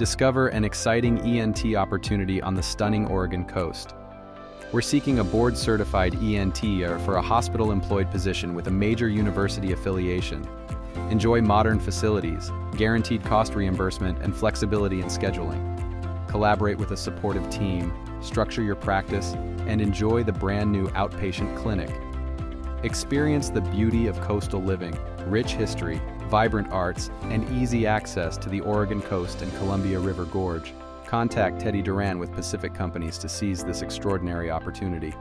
Discover an exciting ENT opportunity on the stunning Oregon coast. We're seeking a board-certified ENT for a hospital-employed position with a major university affiliation. Enjoy modern facilities, guaranteed cost reimbursement, and flexibility in scheduling. Collaborate with a supportive team, structure your practice, and enjoy the brand new outpatient clinic. Experience the beauty of coastal living, rich history, vibrant arts, and easy access to the Oregon coast and Columbia River Gorge. Contact Teddy Duran with Pacific Companies to seize this extraordinary opportunity.